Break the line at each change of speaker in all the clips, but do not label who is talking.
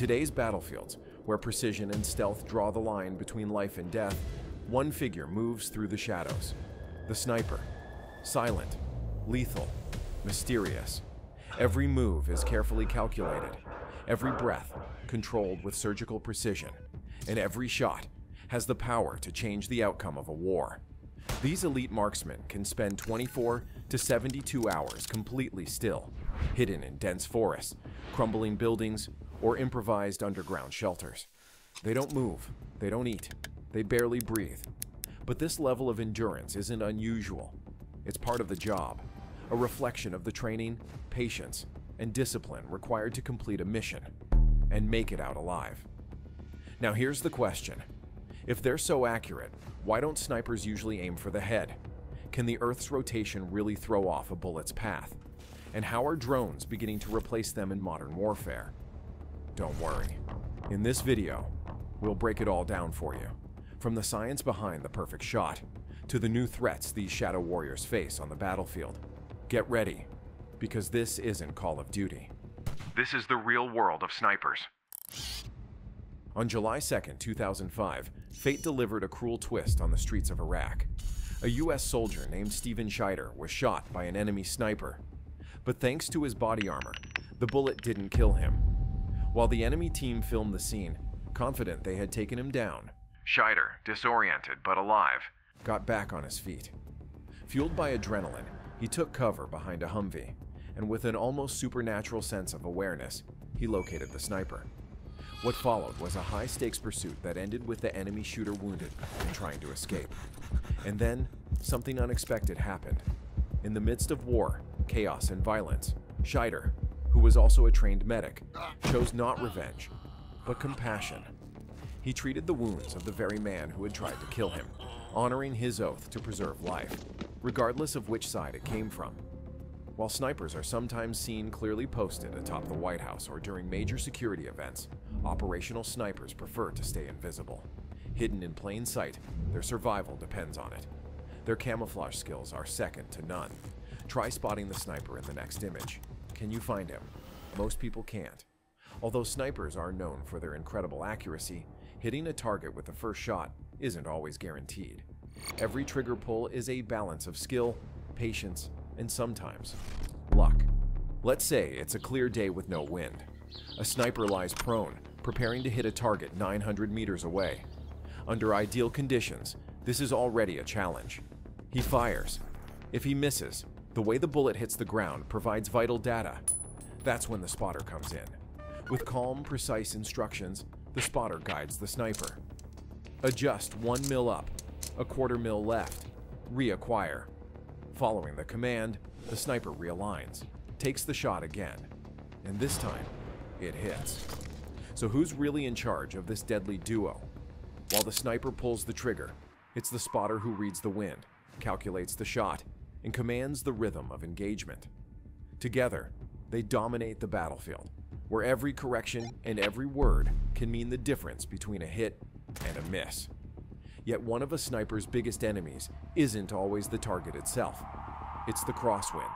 today's battlefields, where precision and stealth draw the line between life and death, one figure moves through the shadows. The sniper. Silent, lethal, mysterious. Every move is carefully calculated, every breath controlled with surgical precision, and every shot has the power to change the outcome of a war. These elite marksmen can spend 24 to 72 hours completely still, hidden in dense forests, crumbling buildings, or improvised underground shelters. They don't move, they don't eat, they barely breathe. But this level of endurance isn't unusual. It's part of the job, a reflection of the training, patience, and discipline required to complete a mission and make it out alive. Now here's the question. If they're so accurate, why don't snipers usually aim for the head? Can the Earth's rotation really throw off a bullet's path? And how are drones beginning to replace them in modern warfare? Don't worry. In this video, we'll break it all down for you. From the science behind the perfect shot, to the new threats these Shadow Warriors face on the battlefield. Get ready, because this isn't Call of Duty. This is the real world of snipers. On July 2, 2005, fate delivered a cruel twist on the streets of Iraq. A U.S. soldier named Steven Scheider was shot by an enemy sniper. But thanks to his body armor, the bullet didn't kill him. While the enemy team filmed the scene, confident they had taken him down, Scheider, disoriented but alive, got back on his feet. Fueled by adrenaline, he took cover behind a Humvee, and with an almost supernatural sense of awareness, he located the sniper. What followed was a high stakes pursuit that ended with the enemy shooter wounded and trying to escape. And then, something unexpected happened. In the midst of war, chaos, and violence, Scheider, who was also a trained medic, chose not revenge, but compassion. He treated the wounds of the very man who had tried to kill him, honoring his oath to preserve life, regardless of which side it came from. While snipers are sometimes seen clearly posted atop the White House or during major security events, operational snipers prefer to stay invisible. Hidden in plain sight, their survival depends on it. Their camouflage skills are second to none. Try spotting the sniper in the next image. Can you find him? Most people can't. Although snipers are known for their incredible accuracy, hitting a target with the first shot isn't always guaranteed. Every trigger pull is a balance of skill, patience, and sometimes luck. Let's say it's a clear day with no wind. A sniper lies prone, preparing to hit a target 900 meters away. Under ideal conditions, this is already a challenge. He fires. If he misses, the way the bullet hits the ground provides vital data. That's when the spotter comes in. With calm, precise instructions, the spotter guides the sniper. Adjust one mil up, a quarter mil left, reacquire. Following the command, the sniper realigns, takes the shot again, and this time, it hits. So who's really in charge of this deadly duo? While the sniper pulls the trigger, it's the spotter who reads the wind, calculates the shot, and commands the rhythm of engagement. Together, they dominate the battlefield, where every correction and every word can mean the difference between a hit and a miss. Yet one of a sniper's biggest enemies isn't always the target itself. It's the crosswind.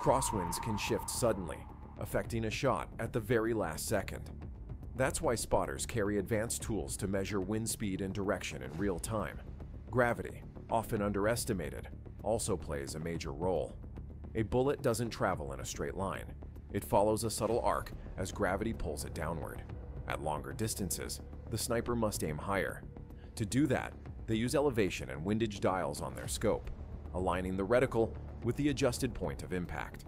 Crosswinds can shift suddenly, affecting a shot at the very last second. That's why spotters carry advanced tools to measure wind speed and direction in real time. Gravity, often underestimated, also plays a major role. A bullet doesn't travel in a straight line. It follows a subtle arc as gravity pulls it downward. At longer distances, the sniper must aim higher. To do that, they use elevation and windage dials on their scope, aligning the reticle with the adjusted point of impact.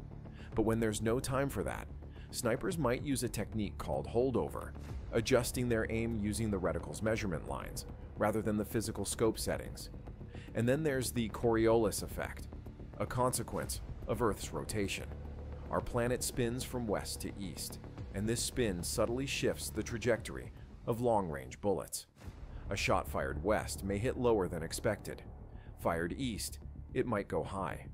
But when there's no time for that, snipers might use a technique called holdover, adjusting their aim using the reticle's measurement lines, rather than the physical scope settings. And then there's the Coriolis effect, a consequence of Earth's rotation. Our planet spins from west to east, and this spin subtly shifts the trajectory of long-range bullets. A shot fired west may hit lower than expected. Fired east, it might go high.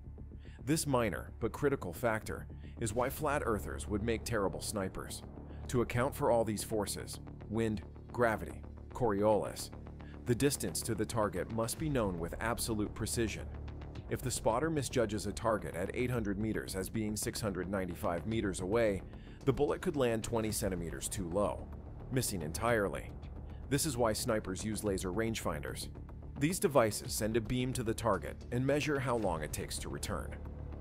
This minor but critical factor is why flat earthers would make terrible snipers. To account for all these forces wind, gravity, Coriolis the distance to the target must be known with absolute precision. If the spotter misjudges a target at 800 meters as being 695 meters away, the bullet could land 20 centimeters too low. missing entirely. This is why snipers use laser rangefinders. These devices send a beam to the target and measure how long it takes to return.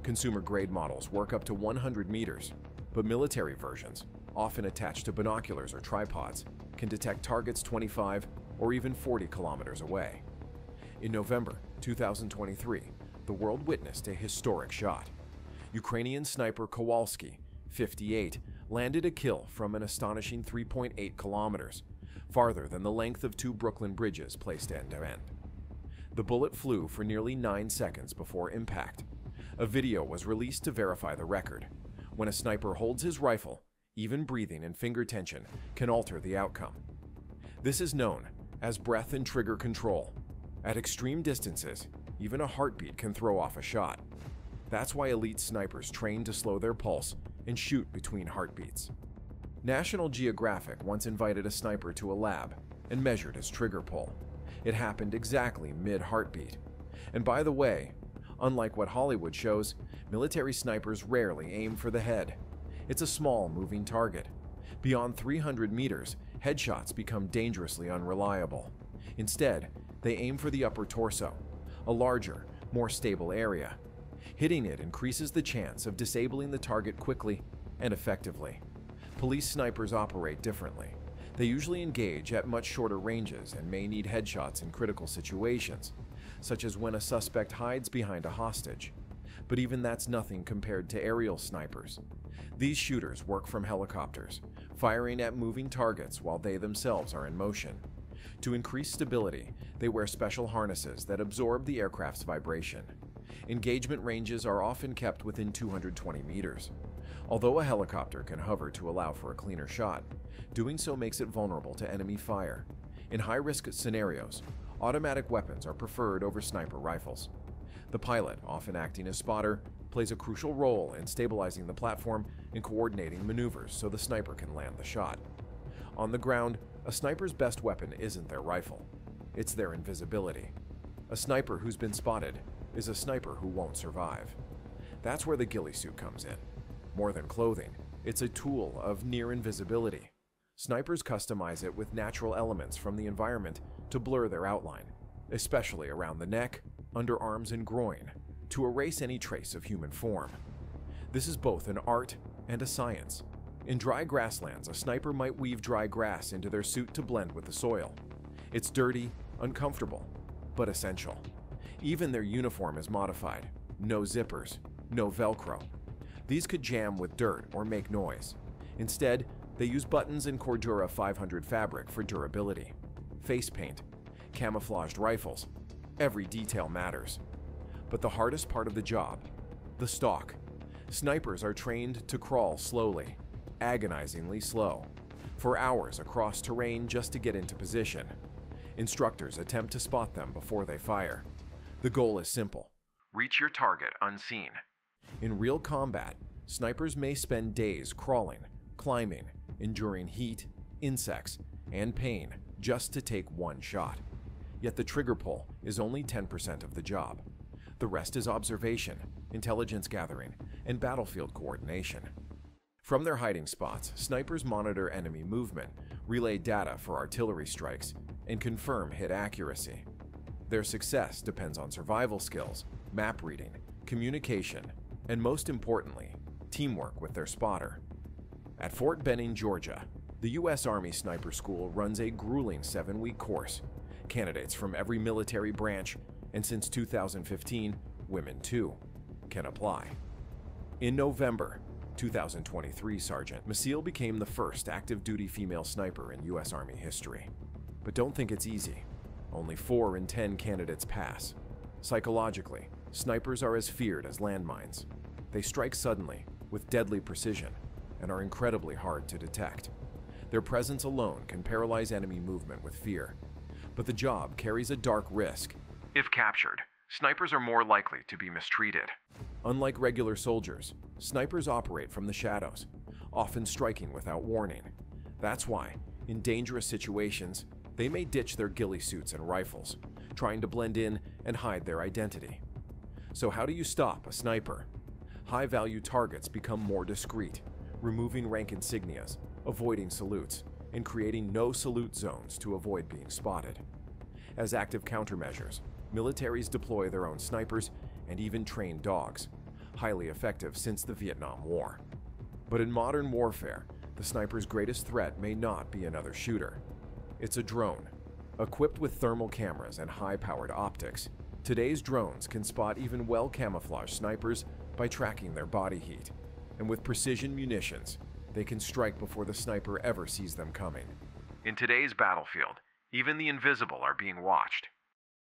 Consumer-grade models work up to 100 meters, but military versions, often attached to binoculars or tripods, can detect targets 25 or even 40 kilometers away. In November 2023, the world witnessed a historic shot. Ukrainian sniper Kowalski, 58, landed a kill from an astonishing 3.8 kilometers, farther than the length of two Brooklyn bridges placed end to end. The bullet flew for nearly 9 seconds before impact. A video was released to verify the record. When a sniper holds his rifle, even breathing and finger tension can alter the outcome. This is known as breath and trigger control. At extreme distances, even a heartbeat can throw off a shot. That's why elite snipers train to slow their pulse and shoot between heartbeats. National Geographic once invited a sniper to a lab and measured his trigger pull. It happened exactly mid heartbeat. And by the way, unlike what Hollywood shows, military snipers rarely aim for the head. It's a small, moving target. Beyond 300 meters, headshots become dangerously unreliable. Instead, they aim for the upper torso, a larger, more stable area. Hitting it increases the chance of disabling the target quickly and effectively. Police snipers operate differently. They usually engage at much shorter ranges and may need headshots in critical situations, such as when a suspect hides behind a hostage. But even that's nothing compared to aerial snipers. These shooters work from helicopters, firing at moving targets while they themselves are in motion. To increase stability, they wear special harnesses that absorb the aircraft's vibration. Engagement ranges are often kept within 220 meters. Although a helicopter can hover to allow for a cleaner shot, doing so makes it vulnerable to enemy fire. In high-risk scenarios, automatic weapons are preferred over sniper rifles. The pilot, often acting as spotter, plays a crucial role in stabilizing the platform and coordinating maneuvers so the sniper can land the shot. On the ground, a sniper's best weapon isn't their rifle, it's their invisibility. A sniper who's been spotted is a sniper who won't survive. That's where the ghillie suit comes in. More than clothing, it's a tool of near invisibility. Snipers customize it with natural elements from the environment to blur their outline, especially around the neck, underarms, and groin, to erase any trace of human form. This is both an art and a science. In dry grasslands, a sniper might weave dry grass into their suit to blend with the soil. It's dirty, uncomfortable, but essential. Even their uniform is modified. No zippers, no Velcro. These could jam with dirt or make noise. Instead, they use buttons and Cordura 500 fabric for durability. Face paint, camouflaged rifles, every detail matters. But the hardest part of the job, the stalk. Snipers are trained to crawl slowly, agonizingly slow, for hours across terrain just to get into position. Instructors attempt to spot them before they fire. The goal is simple reach your target unseen. In real combat, snipers may spend days crawling, climbing, enduring heat, insects, and pain just to take one shot. Yet the trigger pull is only 10% of the job. The rest is observation, intelligence gathering, and battlefield coordination. From their hiding spots, snipers monitor enemy movement, relay data for artillery strikes, and confirm hit accuracy. Their success depends on survival skills, map reading, communication, and most importantly, teamwork with their spotter. At Fort Benning, Georgia, the U.S. Army Sniper School runs a grueling seven week course. Candidates from every military branch, and since 2015, women too, can apply. In November 2023, Sergeant Maciel became the first active duty female sniper in U.S. Army history. But don't think it's easy. Only 4 in 10 candidates pass. Psychologically, snipers are as feared as landmines. They strike suddenly, with deadly precision, and are incredibly hard to detect. Their presence alone can paralyze enemy movement with fear. But the job carries a dark risk. If captured, snipers are more likely to be mistreated. Unlike regular soldiers, snipers operate from the shadows, often striking without warning. That's why, in dangerous situations, they may ditch their ghillie suits and rifles, trying to blend in and hide their identity. So how do you stop a sniper? High-value targets become more discreet, removing rank insignias, avoiding salutes, and creating no salute zones to avoid being spotted. As active countermeasures, militaries deploy their own snipers and even train dogs, highly effective since the Vietnam War. But in modern warfare, the sniper's greatest threat may not be another shooter. It's a drone. Equipped with thermal cameras and high-powered optics, today's drones can spot even well-camouflaged snipers by tracking their body heat. And with precision munitions, they can strike before the sniper ever sees them coming. In today's battlefield, even the invisible are being watched.